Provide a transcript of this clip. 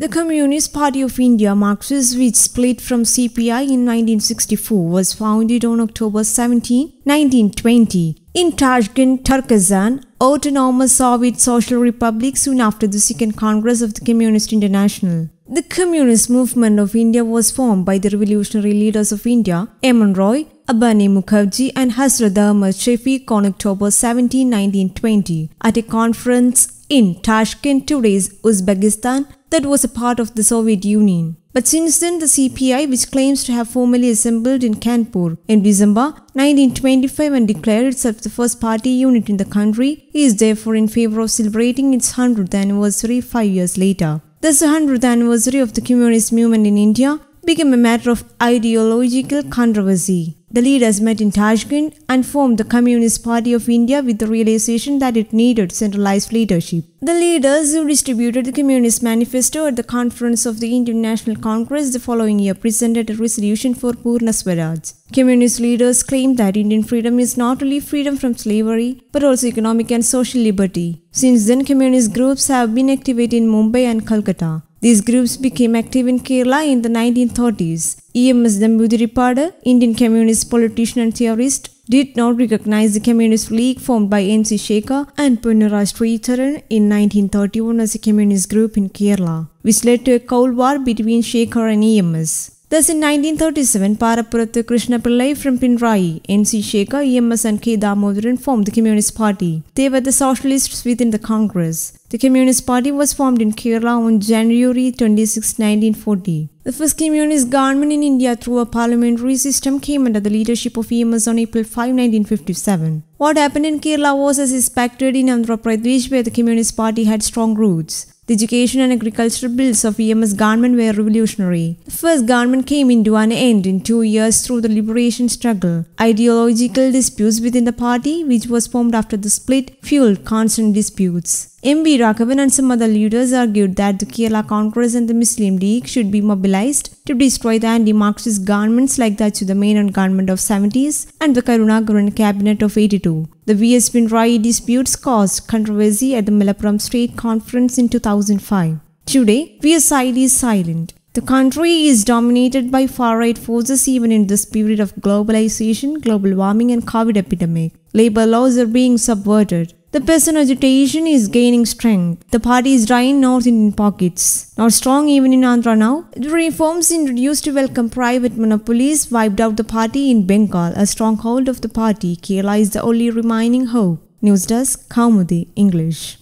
The Communist Party of India, Marxist, which split from CPI in 1964, was founded on October 17, 1920, in Tashkent, Turkestan, Autonomous Soviet Social Republic, soon after the Second Congress of the Communist International. The Communist Movement of India was formed by the revolutionary leaders of India, M.N. Roy, Abani Mukherjee, and Hazrat Ahmed Shafiq on October 17, 1920, at a conference in Tashkent, today's Uzbekistan, that was a part of the Soviet Union. But since then, the CPI, which claims to have formally assembled in Kanpur in December 1925 and declared itself the first party unit in the country, is therefore in favor of celebrating its 100th anniversary five years later. Thus, the 100th anniversary of the communist movement in India became a matter of ideological controversy. The leaders met in Tashkent and formed the Communist Party of India with the realization that it needed centralized leadership. The leaders who distributed the Communist Manifesto at the conference of the Indian National Congress the following year presented a resolution for Purna Swaraj. Communist leaders claimed that Indian freedom is not only freedom from slavery but also economic and social liberty. Since then, communist groups have been activated in Mumbai and Calcutta. These groups became active in Kerala in the 1930s. E.M.S. Namboodiripad, Indian communist politician and theorist, did not recognize the Communist League formed by N.C. Sekhar and Ponnaraj Sridharan in 1931 as a communist group in Kerala, which led to a Cold War between Sekhar and EMS. Thus, in 1937, Parappurathu Krishna Pillai from Pinarayi, N.C. Sekhar, EMS, and K. Damodaran formed the Communist Party. They were the socialists within the Congress. The Communist Party was formed in Kerala on January 26, 1940. The first communist government in India through a parliamentary system came under the leadership of EMS on April 5, 1957. What happened in Kerala was as expected in Andhra Pradesh where the Communist Party had strong roots. The education and agricultural bills of EMS government were revolutionary. The first government came into an end in two years through the liberation struggle. Ideological disputes within the party, which was formed after the split, fueled constant disputes. M.V. Raghavan and some other leaders argued that the Kerala Congress and the Muslim League should be mobilized to destroy the anti-Marxist governments like the Achuthamenon government of 70s and the Karunakaran cabinet of 82. The V.S. Pinarayi disputes caused controversy at the Malappuram State Conference in 2005. Today, V.S. side is silent. The country is dominated by far-right forces even in this period of globalization, global warming and COVID epidemic. Labor laws are being subverted. The peasant agitation is gaining strength. The party is drying North Indian pockets. Not strong even in Andhra now. The reforms introduced to welcome private monopolies wiped out the party in Bengal, a stronghold of the party. Kerala is the only remaining hope. News Desk, Kaumudy, English.